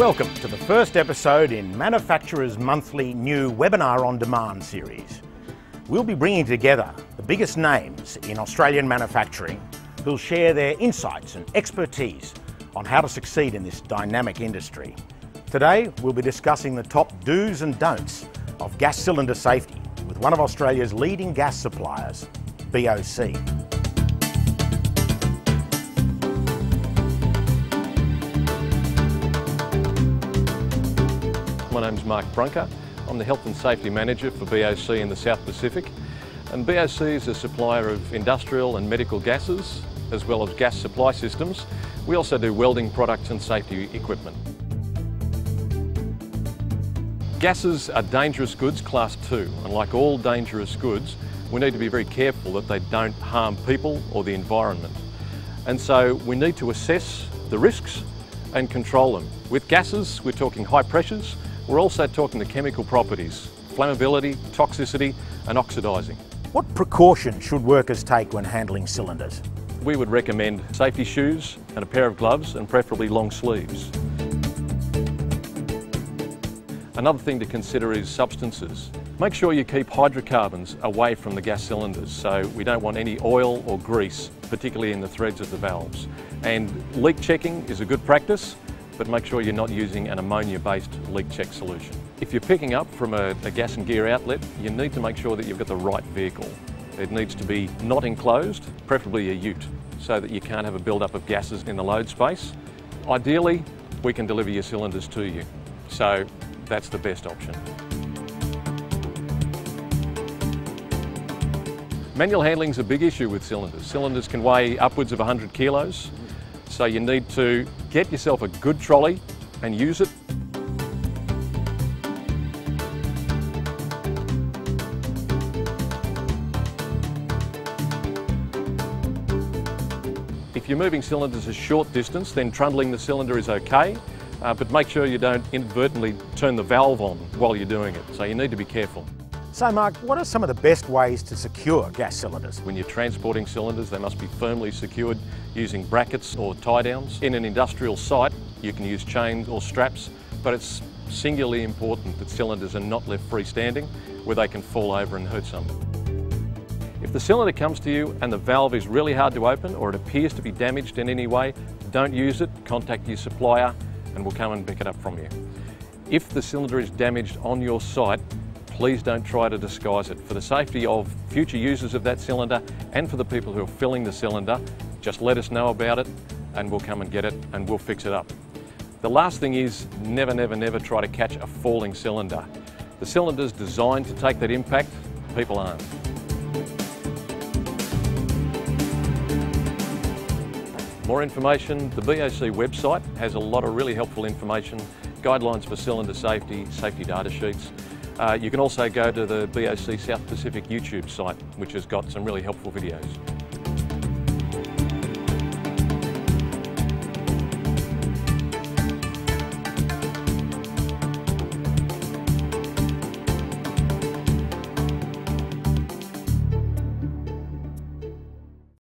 Welcome to the first episode in Manufacturers Monthly new Webinar on Demand series. We'll be bringing together the biggest names in Australian manufacturing who'll share their insights and expertise on how to succeed in this dynamic industry. Today, we'll be discussing the top do's and don'ts of gas cylinder safety with one of Australia's leading gas suppliers, BOC. My name's Mark Brunker. I'm the Health and Safety Manager for BOC in the South Pacific. And BOC is a supplier of industrial and medical gases, as well as gas supply systems. We also do welding products and safety equipment. Gases are dangerous goods, class two, and like all dangerous goods, we need to be very careful that they don't harm people or the environment. And so we need to assess the risks and control them. With gases, we're talking high pressures, we're also talking the chemical properties, flammability, toxicity and oxidising. What precautions should workers take when handling cylinders? We would recommend safety shoes and a pair of gloves and preferably long sleeves. Another thing to consider is substances. Make sure you keep hydrocarbons away from the gas cylinders so we don't want any oil or grease, particularly in the threads of the valves. And leak checking is a good practice but make sure you're not using an ammonia-based leak check solution. If you're picking up from a, a, gas and gear outlet, you need to make sure that you've got the right vehicle. It needs to be not enclosed, preferably a ute, so that you can't have a build-up of gases in the load space. Ideally, we can deliver your cylinders to you, so that's the best option. Manual handling is a big issue with cylinders. Cylinders can weigh upwards of 100 kilos, so you need to get yourself a good trolley and use it. If you're moving cylinders a short distance, then trundling the cylinder is okay, uh, but make sure you don't inadvertently turn the valve on while you're doing it, so you need to be careful. So Mark, what are some of the best ways to secure gas cylinders? When you're transporting cylinders, they must be firmly secured using brackets or tie downs. In an industrial site, you can use chains or straps, but it's singularly important that cylinders are not left freestanding where they can fall over and hurt someone. If the cylinder comes to you and the valve is really hard to open or it appears to be damaged in any way, don't use it, contact your supplier and we'll come and pick it up from you. If the cylinder is damaged on your site, please don't try to disguise it. For the safety of future users of that cylinder and for the people who are filling the cylinder, just let us know about it and we'll come and get it and we'll fix it up. The last thing is never, never, never try to catch a falling cylinder. The cylinder's designed to take that impact, people aren't. More information, the BOC website has a lot of really helpful information, guidelines for cylinder safety, safety data sheets, uh, you can also go to the BOC South Pacific YouTube site, which has got some really helpful videos.